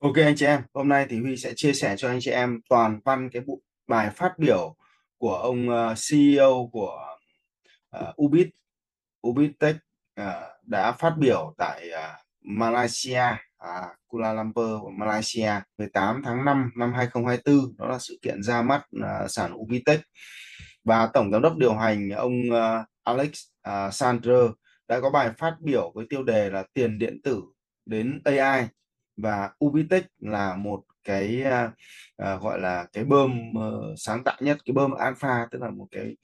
Ok anh chị em, hôm nay thì Huy sẽ chia sẻ cho anh chị em toàn văn cái bài phát biểu của ông ờ, CEO của uh, Ubit, Ubitech uh, ờ, đã phát biểu tại uh, Malaysia, uh, Kuala Lumpur, Malaysia 18 tháng 5 năm 2024. Đó là sự kiện ra mắt uh, sản Ubitech và tổng giám đốc điều hành ông uh, Alex uh, Sandra đã có bài phát biểu với tiêu đề là tiền điện tử đến AI và Ubitech là một cái uh, gọi là cái bơm uh, sáng tạo nhất cái bơm alpha tức là một cái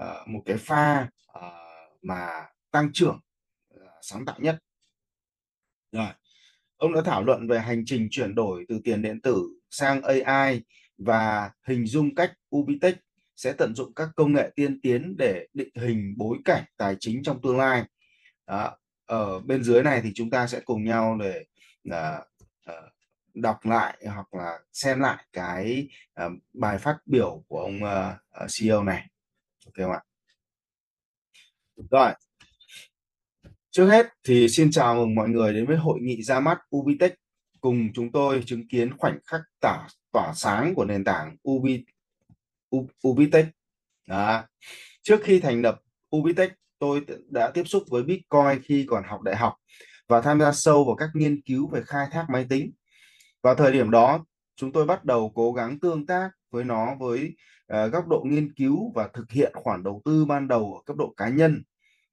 uh, một cái pha uh, mà tăng trưởng uh, sáng tạo nhất rồi ông đã thảo luận về hành trình chuyển đổi từ tiền điện tử sang AI và hình dung cách Ubitech sẽ tận dụng các công nghệ tiên tiến để định hình bối cảnh tài chính trong tương lai. Đó. Ở bên dưới này thì chúng ta sẽ cùng nhau để uh, uh, đọc lại hoặc là xem lại cái uh, bài phát biểu của ông ờ, uh, CEO này. Ok không ạ? Rồi. Trước hết thì xin chào mừng mọi người đến với hội nghị ra mắt Ubitech cùng chúng tôi chứng kiến khoảnh khắc tỏa tỏa sáng của nền tảng Ubi, Ubitech. Đó. Trước khi thành lập Ubitech, tôi đã tiếp xúc với Bitcoin khi còn học đại học và tham gia sâu vào các nghiên cứu về khai thác máy tính. Vào thời điểm đó, chúng tôi bắt đầu cố gắng tương tác với nó với uh, góc độ nghiên cứu và thực hiện khoản đầu tư ban đầu ở cấp độ cá nhân.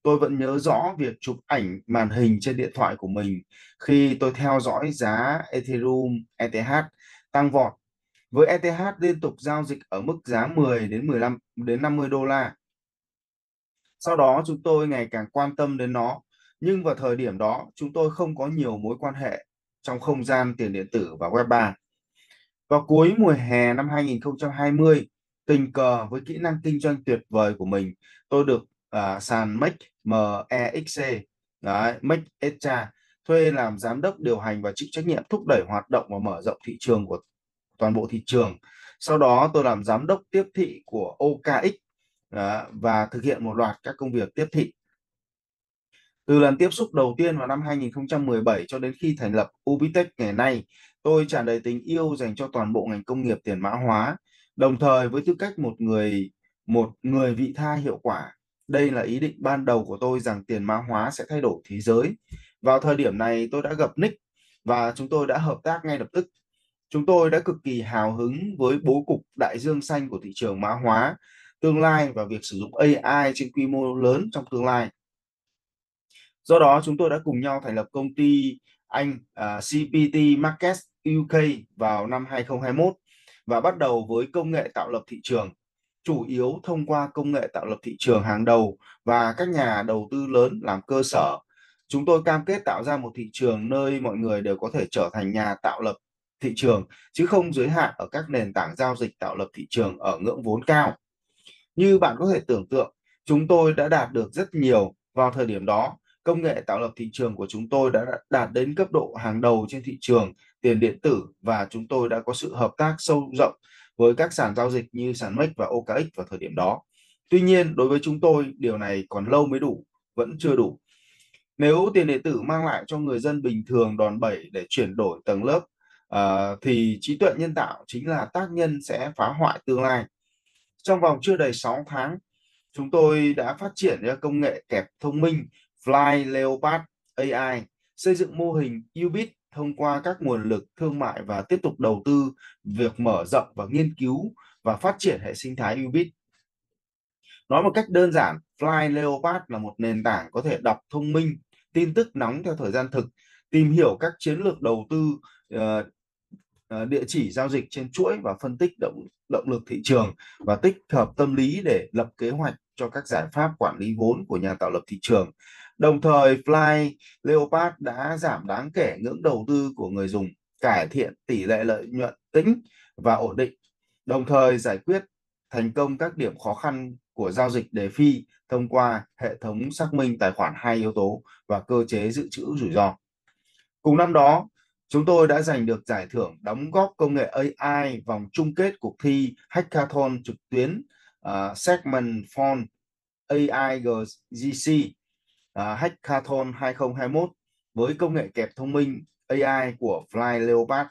Tôi vẫn nhớ rõ việc chụp ảnh màn hình trên điện thoại của mình khi tôi theo dõi giá Ethereum ETH tăng vọt với ETH liên tục giao dịch ở mức giá 10 đến 15 đến 50 đô la. Sau đó chúng tôi ngày càng quan tâm đến nó, nhưng vào thời điểm đó chúng tôi không có nhiều mối quan hệ trong không gian tiền điện tử và web 3. Vào cuối mùa hè năm 2020, tình cờ với kỹ năng kinh doanh tuyệt vời của mình, tôi được uh, sàn MEX MEXC đấy, MEX Extra thuê làm giám đốc điều hành và chịu trách nhiệm thúc đẩy hoạt động và mở rộng thị trường của toàn bộ thị trường. Sau đó tôi làm giám đốc tiếp thị của OKX uh, à, và thực hiện một loạt các công việc tiếp thị. Từ lần tiếp xúc đầu tiên vào năm 2017 cho đến khi thành lập Ubitech ngày nay, tôi tràn đầy tình yêu dành cho toàn bộ ngành công nghiệp tiền mã hóa, đồng thời với tư cách một người một người vị tha hiệu quả. Đây là ý định ban đầu của tôi rằng tiền mã hóa sẽ thay đổi thế giới. Vào thời điểm này tôi đã gặp Nick và chúng tôi đã hợp tác ngay lập tức. Chúng tôi đã cực kỳ hào hứng với bố cục đại dương xanh của thị trường mã hóa, tương lai và việc sử dụng AI trên quy mô lớn trong tương lai. Do đó chúng tôi đã cùng nhau thành lập công ty Anh à, uh, CPT Markets UK vào năm 2021 và bắt đầu với công nghệ tạo lập thị trường, chủ yếu thông qua công nghệ tạo lập thị trường hàng đầu và các nhà đầu tư lớn làm cơ sở. Chúng tôi cam kết tạo ra một thị trường nơi mọi người đều có thể trở thành nhà tạo lập thị trường chứ không giới hạn ở các nền tảng giao dịch tạo lập thị trường ở ngưỡng vốn cao. Như bạn có thể tưởng tượng, chúng tôi đã đạt được rất nhiều vào thời điểm đó công nghệ tạo lập thị trường của chúng tôi đã đạt đến cấp độ hàng đầu trên thị trường tiền điện tử và chúng tôi đã có sự hợp tác sâu rộng với các sàn giao dịch như sàn MEX và OKX vào thời điểm đó. Tuy nhiên, đối với chúng tôi, điều này còn lâu mới đủ, vẫn chưa đủ. Nếu tiền điện tử mang lại cho người dân bình thường đòn bẩy để chuyển đổi tầng lớp, uh, thì trí tuệ nhân tạo chính là tác nhân sẽ phá hoại tương lai. Trong vòng chưa đầy 6 tháng, chúng tôi đã phát triển ra công nghệ kẹp thông minh Fly Leopard AI xây dựng mô hình Ubit thông qua các nguồn lực thương mại và tiếp tục đầu tư việc mở rộng và nghiên cứu và phát triển hệ sinh thái Ubit. Nói một cách đơn giản, Fly Leopard là một nền tảng có thể đọc thông minh, tin tức nóng theo thời gian thực, tìm hiểu các chiến lược đầu tư, ờ, ờ, địa chỉ giao dịch trên chuỗi và phân tích động động lực thị trường và tích hợp tâm lý để lập kế hoạch cho các giải pháp quản lý vốn của nhà tạo lập thị trường Đồng thời, Fly Leopard đã giảm đáng kể ngưỡng đầu tư của người dùng, cải thiện tỷ lệ lợi nhuận tính và ổn định, đồng thời giải quyết thành công các điểm khó khăn của giao dịch đề phi thông qua hệ thống xác minh tài khoản hai yếu tố và cơ chế dự trữ rủi ro. Cùng năm đó, chúng tôi đã giành được giải thưởng đóng góp công nghệ AI vòng chung kết cuộc thi Hackathon trực tuyến uh, Segment Fund AIGC uh, Hackathon 2021 với công nghệ kẹp thông minh AI của Fly Leopard.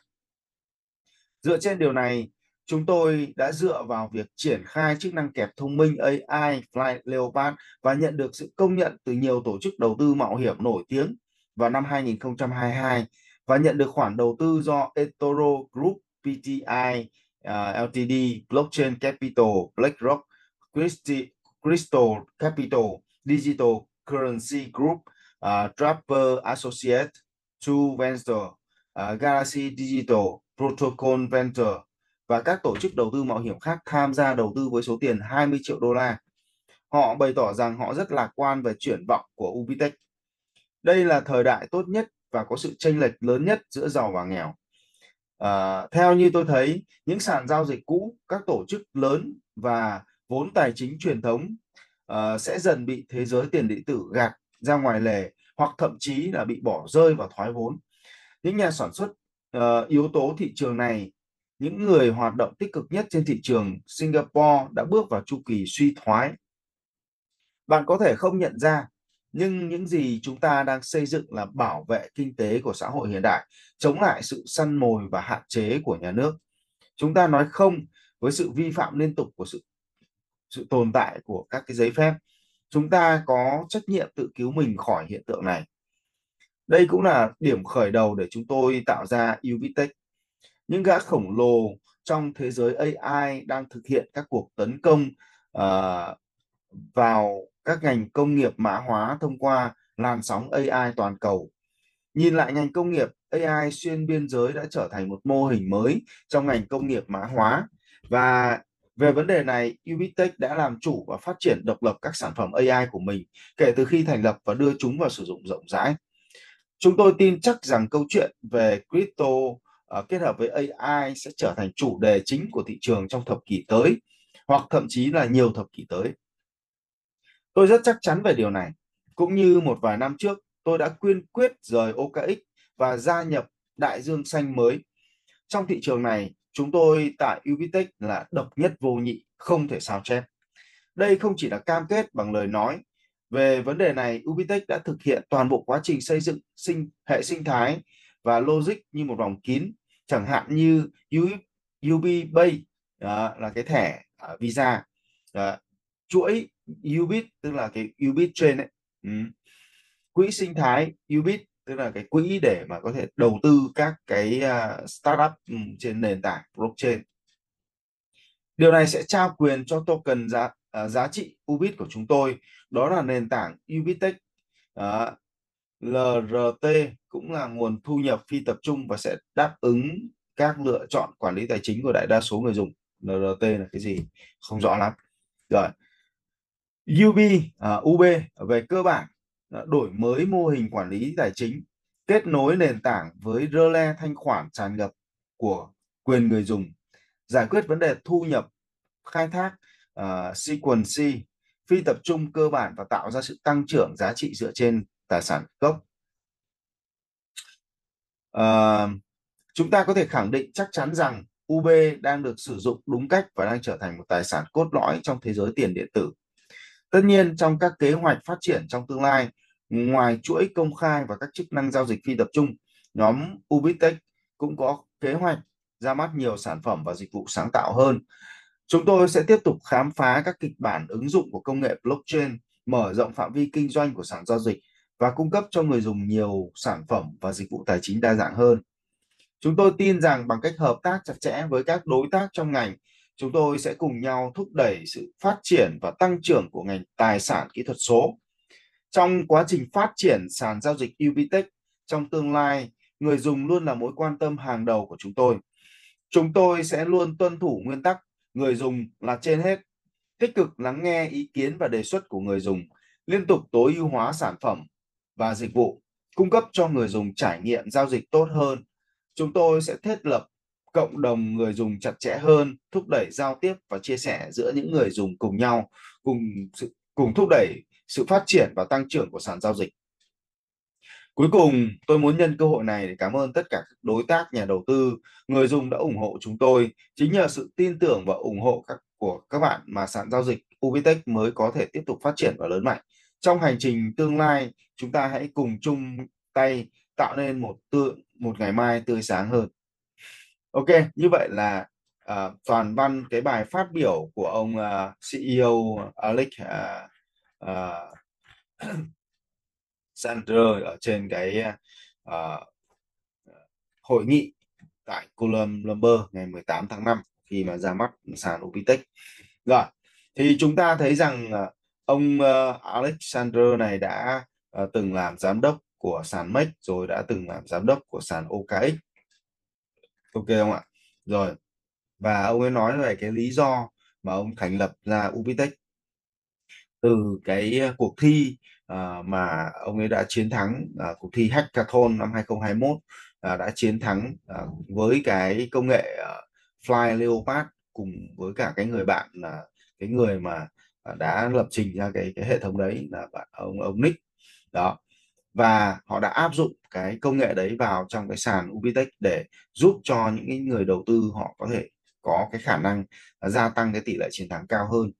Dựa trên điều này, chúng tôi đã dựa vào việc triển khai chức năng kẹp thông minh AI Fly Leopard và nhận được sự công nhận từ nhiều tổ chức đầu tư mạo hiểm nổi tiếng vào năm 2022 và nhận được khoản đầu tư do eToro Group, PTI, uh, à, Ltd, Blockchain Capital, BlackRock, Christi, Crystal Capital, Digital Currency Group, uh, Trapper Associate, True Venture, uh, Galaxy Digital, Protocol Venture và các tổ chức đầu tư mạo hiểm khác tham gia đầu tư với số tiền 20 triệu đô la. Họ bày tỏ rằng họ rất lạc quan về triển vọng của Ubitech. Đây là thời đại tốt nhất và có sự chênh lệch lớn nhất giữa giàu và nghèo. À, theo như tôi thấy, những sàn giao dịch cũ, các tổ chức lớn và vốn tài chính truyền thống uh, sẽ dần bị thế giới tiền điện tử gạt ra ngoài lề hoặc thậm chí là bị bỏ rơi và thoái vốn. Những nhà sản xuất uh, yếu tố thị trường này, những người hoạt động tích cực nhất trên thị trường Singapore đã bước vào chu kỳ suy thoái. Bạn có thể không nhận ra, nhưng những gì chúng ta đang xây dựng là bảo vệ kinh tế của xã hội hiện đại, chống lại sự săn mồi và hạn chế của nhà nước. Chúng ta nói không với sự vi phạm liên tục của sự sự tồn tại của các cái giấy phép. Chúng ta có trách nhiệm tự cứu mình khỏi hiện tượng này. Đây cũng là điểm khởi đầu để chúng tôi tạo ra Uvitech. Những gã khổng lồ trong thế giới AI đang thực hiện các cuộc tấn công uh, vào các ngành công nghiệp mã hóa thông qua làn sóng AI toàn cầu. Nhìn lại ngành công nghiệp, AI xuyên biên giới đã trở thành một mô hình mới trong ngành công nghiệp mã hóa và về vấn đề này, Ubitech đã làm chủ và phát triển độc lập các sản phẩm AI của mình kể từ khi thành lập và đưa chúng vào sử dụng rộng rãi. Chúng tôi tin chắc rằng câu chuyện về crypto uh, kết hợp với AI sẽ trở thành chủ đề chính của thị trường trong thập kỷ tới hoặc thậm chí là nhiều thập kỷ tới. Tôi rất chắc chắn về điều này. Cũng như một vài năm trước, tôi đã quyên quyết rời OKX và gia nhập đại dương xanh mới. Trong thị trường này, chúng tôi tại Ubitech là độc nhất vô nhị, không thể sao chép. Đây không chỉ là cam kết bằng lời nói. Về vấn đề này, Ubitech đã thực hiện toàn bộ quá trình xây dựng sinh hệ sinh thái và logic như một vòng kín, chẳng hạn như UB Pay đó, là cái thẻ uh, Visa, đó, chuỗi Ubit tức là cái Ubit trên ấy, ừ. quỹ sinh thái Ubit tức là cái quỹ để mà có thể đầu tư các cái à, startup ừ, trên nền tảng blockchain. Điều này sẽ trao quyền cho token giá à, giá trị Ubit của chúng tôi. Đó là nền tảng Ubitech LRT cũng là nguồn thu nhập phi tập trung và sẽ đáp ứng các lựa chọn quản lý tài chính của đại đa số người dùng. LRT là cái gì? Không rõ lắm. Rồi UB à, uh, UB về cơ bản đổi mới mô hình quản lý tài chính, kết nối nền tảng với rơ le thanh khoản tràn ngập của quyền người dùng, giải quyết vấn đề thu nhập, khai thác uh, sequence, phi tập trung cơ bản và tạo ra sự tăng trưởng giá trị dựa trên tài sản gốc. Uh, chúng ta có thể khẳng định chắc chắn rằng UB đang được sử dụng đúng cách và đang trở thành một tài sản cốt lõi trong thế giới tiền điện tử. Tất nhiên trong các kế hoạch phát triển trong tương lai, ngoài chuỗi công khai và các chức năng giao dịch phi tập trung, nhóm Ubitech cũng có kế hoạch ra mắt nhiều sản phẩm và dịch vụ sáng tạo hơn. Chúng tôi sẽ tiếp tục khám phá các kịch bản ứng dụng của công nghệ blockchain, mở rộng phạm vi kinh doanh của sàn giao dịch và cung cấp cho người dùng nhiều sản phẩm và dịch vụ tài chính đa dạng hơn. Chúng tôi tin rằng bằng cách hợp tác chặt chẽ với các đối tác trong ngành chúng tôi sẽ cùng nhau thúc đẩy sự phát triển và tăng trưởng của ngành tài sản kỹ thuật số. Trong quá trình phát triển sàn giao dịch Ubitech trong tương lai, người dùng luôn là mối quan tâm hàng đầu của chúng tôi. Chúng tôi sẽ luôn tuân thủ nguyên tắc người dùng là trên hết, tích cực lắng nghe ý kiến và đề xuất của người dùng, liên tục tối ưu hóa sản phẩm và dịch vụ, cung cấp cho người dùng trải nghiệm giao dịch tốt hơn. Chúng tôi sẽ thiết lập cộng đồng người dùng chặt chẽ hơn, thúc đẩy giao tiếp và chia sẻ giữa những người dùng cùng nhau, cùng cùng thúc đẩy sự phát triển và tăng trưởng của sàn giao dịch. Cuối cùng, tôi muốn nhân cơ hội này để cảm ơn tất cả các đối tác, nhà đầu tư, người dùng đã ủng hộ chúng tôi. Chính nhờ sự tin tưởng và ủng hộ các, của các bạn mà sàn giao dịch Ubitech mới có thể tiếp tục phát triển và lớn mạnh. Trong hành trình tương lai, chúng ta hãy cùng chung tay tạo nên một tượng một ngày mai tươi sáng hơn. Ok, như vậy là uh, toàn văn cái bài phát biểu của ông à, uh, CEO Alex uh, Ờ, uh, Sanders ở trên cái uh, hội nghị tại Kuala Lumpur ngày 18 tháng 5 khi mà ra mắt sàn Upitech. Rồi, thì chúng ta thấy rằng uh, ông uh, Alexander này đã uh, từng làm giám đốc của sàn MEX rồi đã từng làm giám đốc của sàn OKX. Ok không ạ? Rồi. Và ông ấy nói về cái lý do mà ông thành lập ra Upitech từ cái ờ, cuộc thi uh, mà ông ấy đã chiến thắng uh, cuộc thi hackathon năm 2021 uh, đã chiến thắng uh, với cái công nghệ uh, Fly Leopard cùng với cả cái người bạn là uh, cái người mà uh, đã lập trình ra cái cái hệ thống đấy là bạn ông ông Nick. Đó. Và họ đã áp dụng cái công nghệ đấy vào trong cái sàn Ubitech để giúp cho những cái người đầu tư họ có thể có cái khả năng gia tăng cái tỷ lệ chiến thắng cao hơn.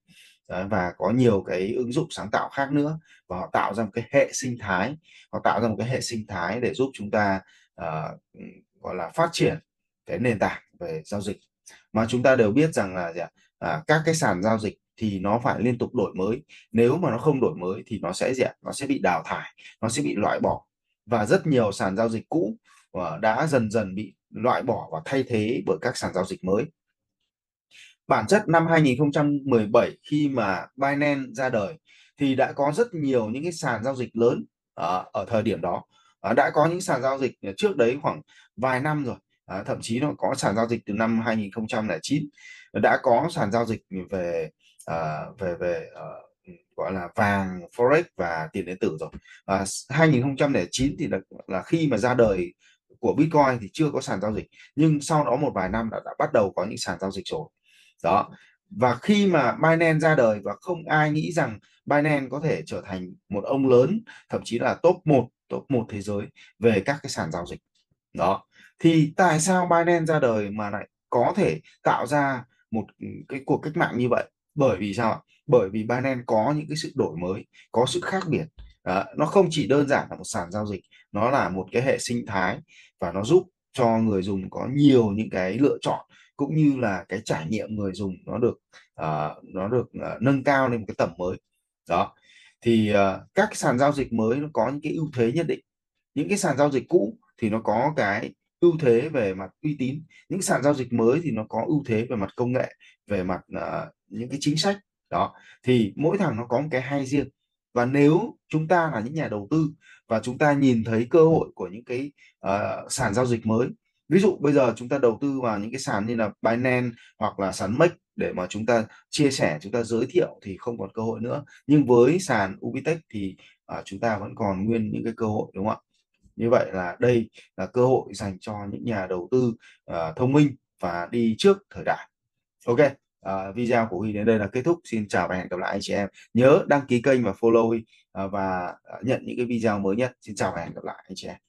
Đấy, và có nhiều cái ứng dụng sáng tạo khác nữa và họ tạo ra một cái hệ sinh thái họ tạo ra một cái hệ sinh thái để giúp chúng ta uh, gọi là phát triển cái nền tảng về giao dịch mà chúng ta đều biết rằng là gì ạ? À, các cái sàn giao dịch thì nó phải liên tục đổi mới nếu mà nó không đổi mới thì nó sẽ gì ạ? nó sẽ bị đào thải nó sẽ bị loại bỏ và rất nhiều sàn giao dịch cũ uh, đã dần dần bị loại bỏ và thay thế bởi các sàn giao dịch mới bản chất năm 2017 khi mà Binance ra đời thì đã có rất nhiều những cái sàn giao dịch lớn ở, ở thời điểm đó. À, đã có những sàn giao dịch trước đấy khoảng vài năm rồi. À, thậm chí nó có sàn giao dịch từ năm 2009 đã có sàn giao dịch về à, về về à, gọi là vàng forex và tiền điện tử rồi. À, 2009 thì là, là khi mà ra đời của Bitcoin thì chưa có sàn giao dịch nhưng sau đó một vài năm đã, đã bắt đầu có những sàn giao dịch rồi đó. Và khi mà Binance ra đời và không ai nghĩ rằng Binance có thể trở thành một ông lớn, thậm chí là top 1 top 1 thế giới về các cái sàn giao dịch. Đó. Thì tại sao Binance ra đời mà lại có thể tạo ra một ừ, cái cuộc cách mạng như vậy? Bởi vì sao bởi vì Binance có những cái sự đổi mới, có sự khác biệt. Đó. nó không chỉ đơn giản là một sàn giao dịch, nó là một cái hệ sinh thái và nó giúp cho người dùng có nhiều những cái lựa chọn cũng như là cái trải nghiệm người dùng nó được uh, nó được uh, nâng cao lên một cái tầm mới. Đó. Thì uh, các sàn giao dịch mới nó có những cái ưu thế nhất định. Những cái sàn giao dịch cũ thì nó có cái ưu thế về mặt uy tín. Những sàn giao dịch mới thì nó có ưu thế về mặt công nghệ về mặt uh, những cái chính sách. Đó. Thì mỗi thằng nó có một cái hay riêng. Và nếu chúng ta là những nhà đầu tư và chúng ta nhìn thấy cơ hội của những cái uh, sàn giao dịch mới ví dụ bây giờ chúng ta đầu tư vào những cái sàn như là Binance hoặc là sàn MEX để mà chúng ta chia sẻ chúng ta giới thiệu thì không còn cơ hội nữa. Nhưng với sàn Ubitech thì à, chúng ta vẫn còn nguyên những cái cơ hội đúng không ạ? Như vậy là đây là cơ hội dành cho những nhà đầu tư à, thông minh và đi trước thời đại. Ok à, video của Huy đến đây là kết thúc. Xin chào và hẹn gặp lại anh chị em. Nhớ đăng ký kênh và follow Huy à, và nhận những cái video mới nhất. Xin chào và hẹn gặp lại anh chị em.